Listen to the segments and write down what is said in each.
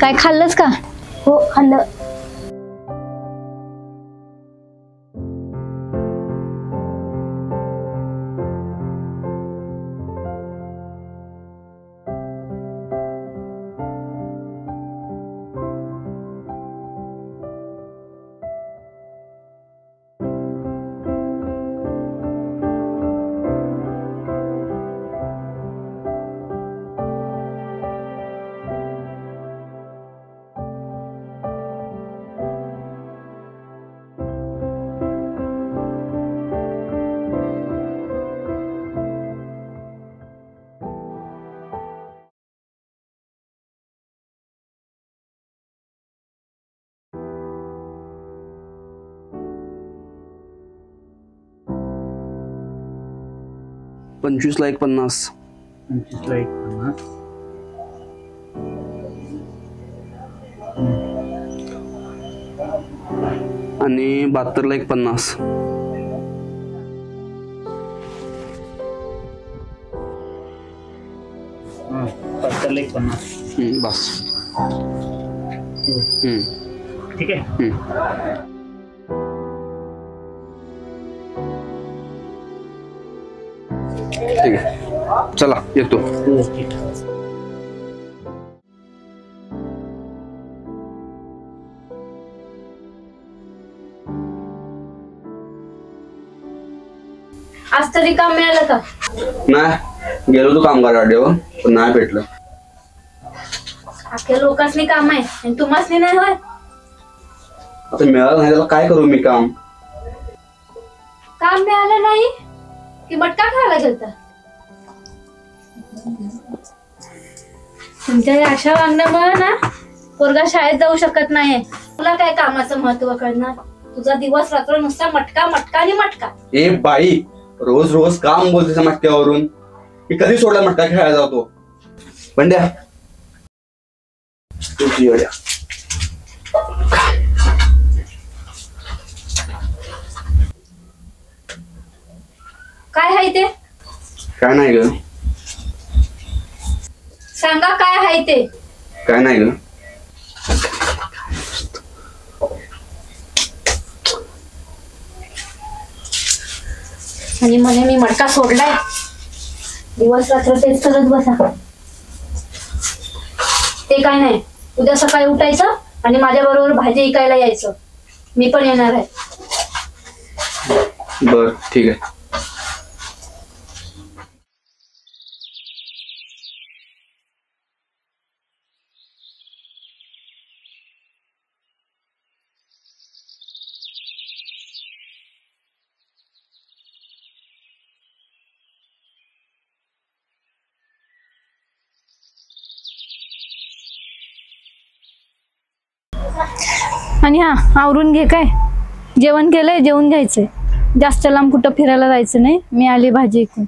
काय खाल्लंस का? हो खाल्लं. पंचवीस ला एक पन्नास. पंचवीसला एक पन्नास. आणि बहात्तरला एक पन्नास. हां बहात्तरला एक पन्नास. बस. हम्म, ठीक आहे. चला येतो. आज तरी काम मिळालं का? नाही गेलो होतो कामगार गाडीवर पण नाही भेटलं. अख्ख्या लोकांसनी काम आहे आणि तुम्हासनी नाही होय? आता मिळालं नाही त्याला काय करू मी काम? काम मिळालं नाही? की मटका खायला गेलता? तुमच्या अशा वागण्यामुळे ना पोरगा शाळेत जाऊ शकत नाही तुला काय कामाचं महत्त्व कळणार? तुझा दिवस रात्र नुसता मटका मटका आणि मटका. ए बाई रोज रोज काम बोलते मटक्यावरून. मी कधी सोडला मटका खेळायला जातो? बंड्या. तुझी येड्या. काय आहे ते? काय नाही ग. सांगा काय आहे ते. काय नाही ग. आणि म्हणे मी मटका सोडलाय. दिवस रात्र तेच करत बसा. ते काय नाही. उद्या सकाळी उठायचं आणि माझ्या बरोबर भाजी विकायला यायचं. मी पण येणार आहे. बर ठीक आहे. आणि हां आवरून घे काय? जेवण केलंय जेवून घ्यायचंय. जास्त लांब कुठं फिरायला जायचं नाही. मी आली भाजी ऐकून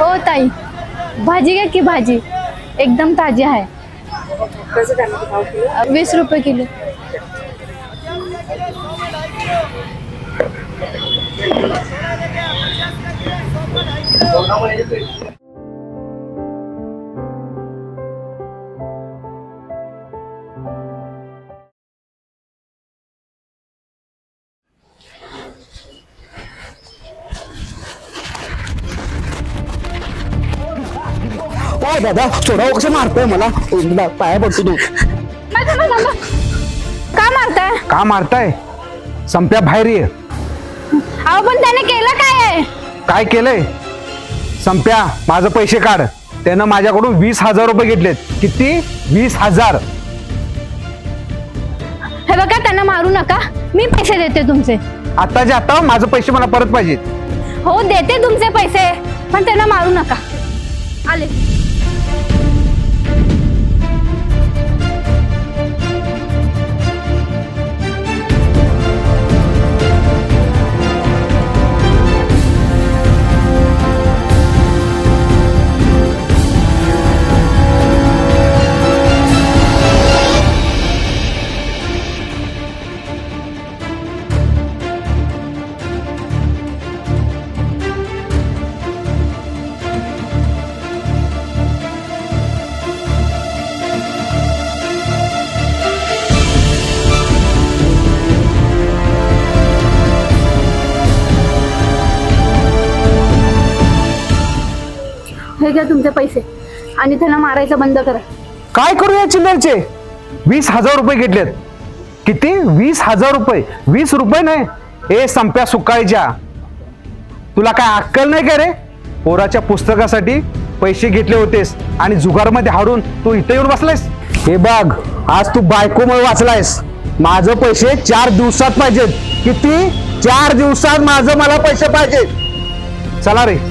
हो ताई. भाजी घ्या की भाजी? एकदम ताजी आहे. वीस रुपये किलो. काय दादा सोडावं कसं मारतोय मला? दा- पाया पडतो तू. का मारताय? का मारताय? संप्या बाहेर ये. अहो पण त्याने केलं काय आहे? काय केलंय? संप्या माझं पैसे काढ. त्यानं माझ्याकडून वीस हजार रुपये घेतलेत. किती? वीस हजार. हे बघा त्यांना मारू नका. मी पैसे देते तुमचे. आताच्या आता माझं पैसे मला परत पाहिजेत. हो देते तुमचे पैसे पण त्यांना मारू नका. आले. हे घ्या तुमचे पैसे. आणि त्यांना मारायचं बंद करा. काय करू या चिल्लरचे? वीस हजार रुपये घेतलेत. किती? वीस हजार रुपये. वीस रुपये नाही. ए संप्या सुकाळीच्या तुला काय अक्कल नाही का रे? पोराच्या पुस्तकासाठी पैसे घेतले होतेस आणि जुगारमध्ये हारून तू इथे येऊन बसलायस? हे बघ आज तू बायकोमुळे वाचलायस. माझं पैसे चार दिवसात पाहिजेत. किती? चार दिवसात माझं मला पैसे पाहिजेत. चला रे.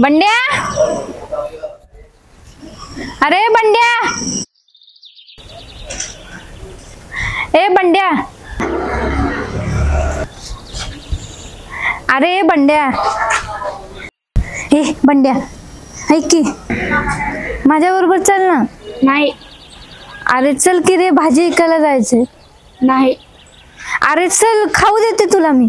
बंड्या? अरे बंड्या! ए बंड्या! अरे बंड्या! ए बंड्या! ऐक की माझ्या बरोबर चल ना. नाही. अरे चल की रे भाजी ऐकायला जायचंय. नाही. अरे चल खाऊ देते तुला मी.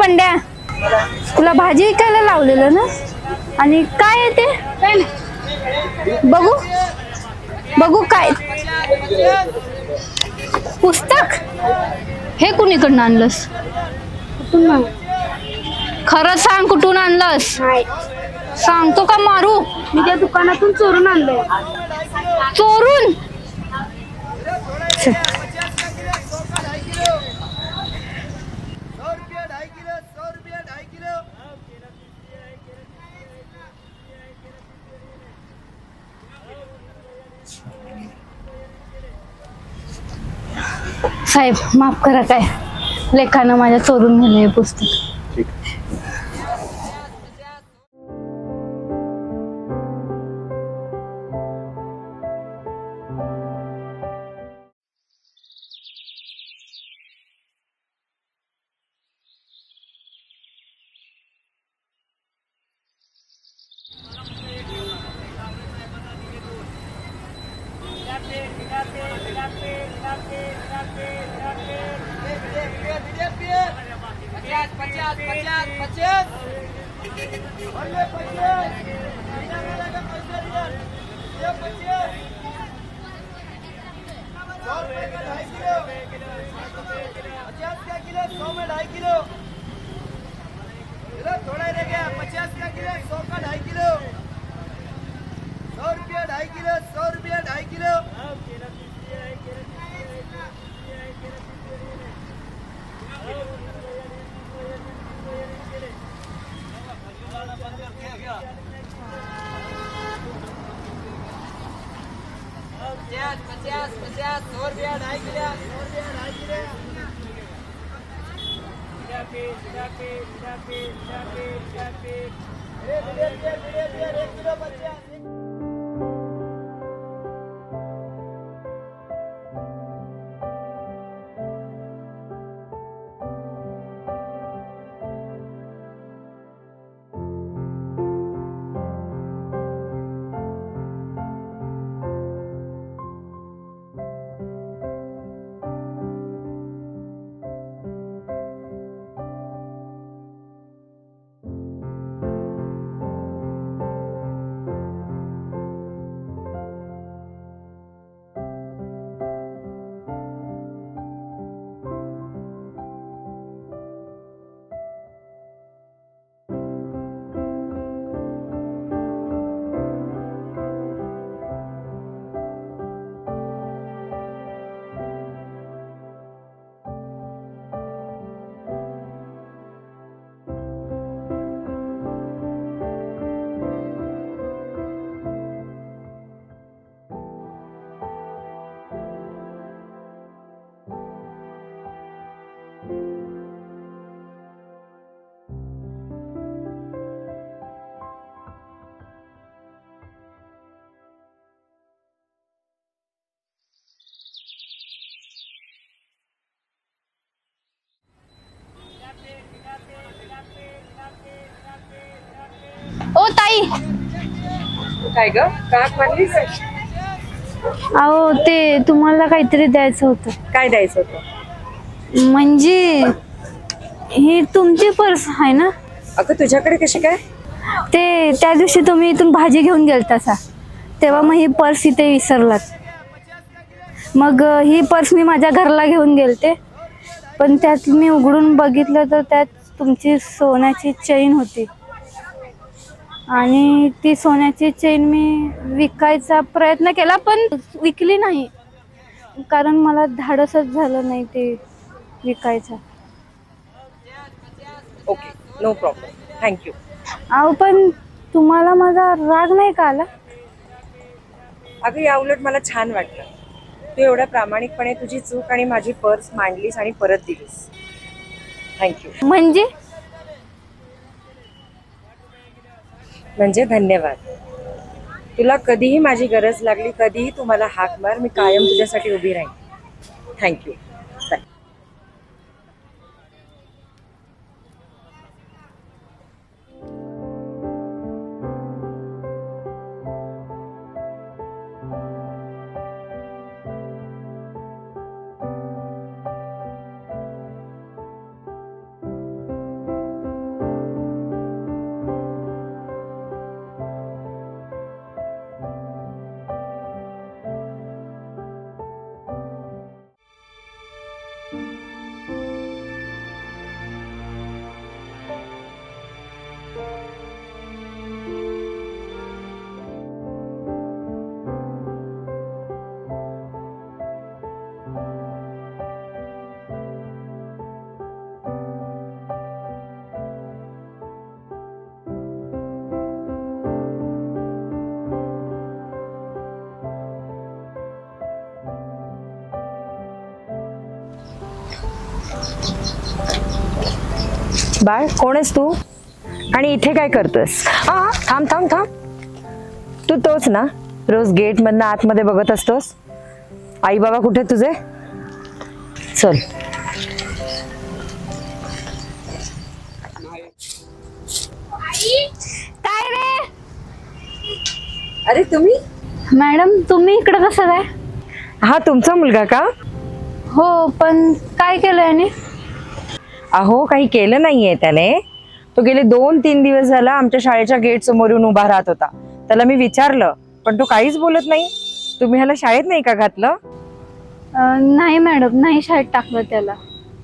बंड्या तुला भाजी ऐकायला लावलेलं ना? आणि काय आहे ते. बघू. बघू काय. पुस्तक? हे कुणीकडनं आणलंस? खरं सांग कुठून आणलंस? सांगतो का मारू? मी त्या दुकानातून चोरून आणलंय. चोरून? साहेब माफ करा काय. लेखानं माझ्या चोरून नेलं हे पुस्तक. પચાસ પચાસ પચાસ પચાસ પચાસ का किलो सौ में ढाई किलो थोड़ा रह गया पचास का किलो सौ का ढाई किलो। ढाई किलो सौ रुपया ढाई किलो पचास पचास पचास सौ रुपया ढाई किलो सौ रुपया ढाई किलो पे पे पे पे पे पे एक किलो पचास. काय ग? अहो ते तुम्हाला काहीतरी द्यायचं होतं. काय द्यायचं होतं? म्हणजे ही तुमची पर्स आहे ना? अगं तुझ्याकडे कशी काय? ते त्या दिवशी तुम्ही इथून भाजी घेऊन गेलतासा तेव्हा मग ही पर्स इथे विसरलात. मग अं, ही पर्स मी माझ्या घरला घेऊन गेलते. पण त्यात मी उघडून बघितलं तर त्यात तुमची सोन्याची चेन होती. आणि ती सोन्याची चेन मी विकायचा प्रयत्न केला पण विकली नाही. कारण मला धाडसच झालं नाही ते विकायचं. ओके नो प्रॉब्लेम थँक्यू अहो पण तुम्हाला माझा राग नाही का आला? अगं या उलट मला छान वाटलं. तू एवढ्या प्रामाणिकपणे तुझी चूक आणि माझी पर्स मांडलीस आणि परत दिलीस. थँक्यू म्हणजे? म्हणजे धन्यवाद. तुला कधीही माझी गरज लागली कधीही तुम्हाला हाक मार मी कायम तुझ्यासाठी उभी राहीन. थँक्यू बाळ कोण आहेस तू? आणि इथे काय करतोस हा थांब थांब थांब. तू तोच ना? रोज गेट मधनं आतमध्ये बघत असतोस? आई बाबा कुठे तुझे? चल. काय रे? अरे तुम्ही? मॅडम तुम्ही इकडे कसं काय? हा तुमचा मुलगा का? हो पण काय केलं याने? अहो काही केलं नाहीये त्याने. तो गेले दोन तीन दिवस झाला आमच्या शाळेच्या गेट समोर येऊन उभा राहत होता. त्याला मी विचारलं पण तो काहीच बोलत नाही? तुम्ही ह्याला शाळेत नाही का घातलं? नाही मॅडम नाही शाळेत टाकलं त्याला.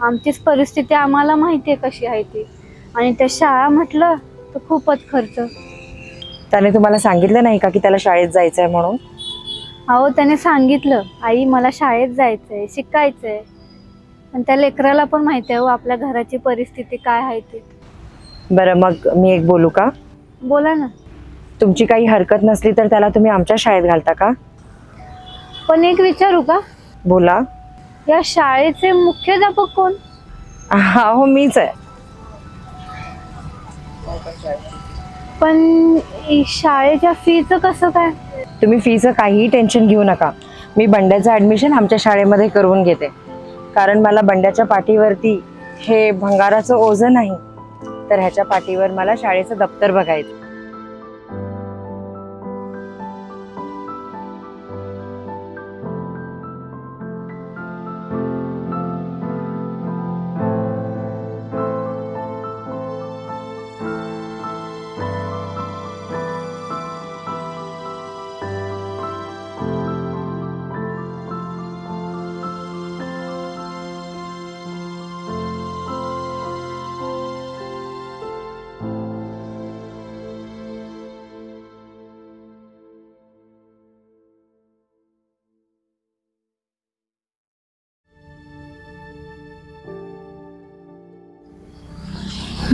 आमचीच परिस्थिती आम्हाला माहिती आहे कशी आहे ती. आणि त्या शाळा म्हटलं तर खूपच खर्च. त्याने तुम्हाला सांगितलं नाही का की त्याला शाळेत जायचंय म्हणून? अहो त्याने सांगितलं आई मला शाळेत जायचंय शिकायचंय. पण त्या लेकराला पण माहिती आहे हो आपल्या घराची परिस्थिती काय आहे ती. बरं मग मी एक बोलू का? बोला ना. तुमची काही हरकत नसली तर त्याला तुम्ही आमच्या शाळेत घालता का? पण एक विचारू का? बोला. या शाळेचे मुख्याध्यापक कोण? हा हो मीच आहे. पण इ- शाळेच्या फीचं कसं काय? तुम्ही फीचं काहीही टेन्शन घेऊ नका. मी बंड्याचं ऍडमिशन आमच्या शाळेमध्ये करून घेते. कारण मला बंड्याच्या पाठीवरती हे भंगाराचं ओझं नाही तर ह्याच्या पाठीवर मला शाळेचं दप्तर बघायचं.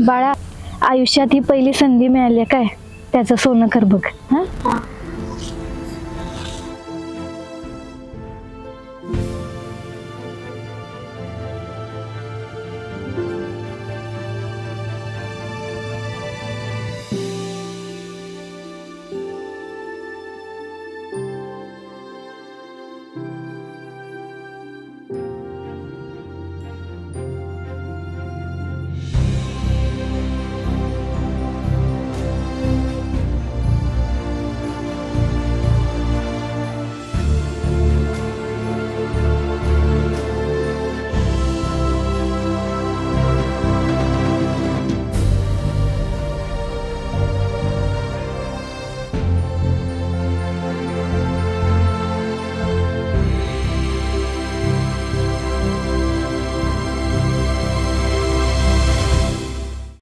बाळा आयुष्यात ही पहिली संधी मिळाली आहे काय? त्याचं सोनं कर बघ हा.